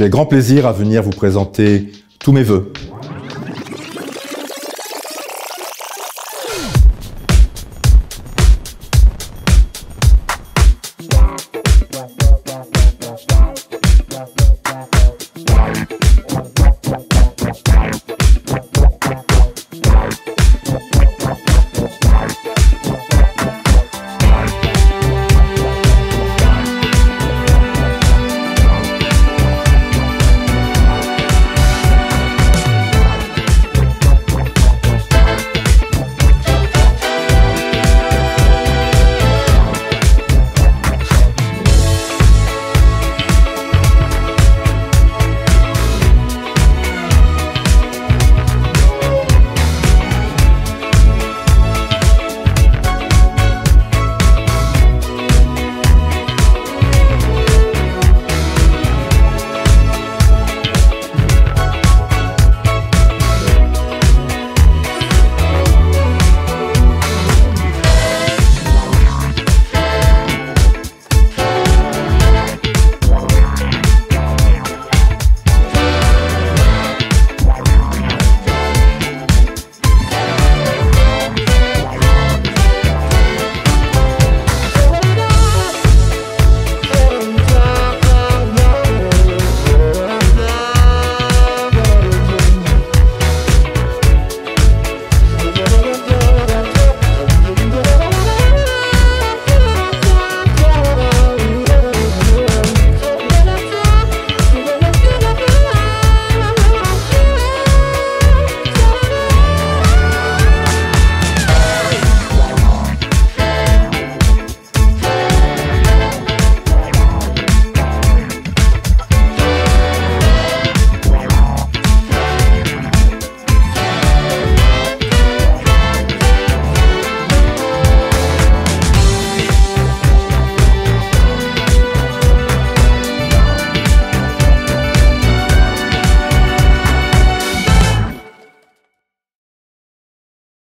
J'ai grand plaisir à venir vous présenter tous mes vœux.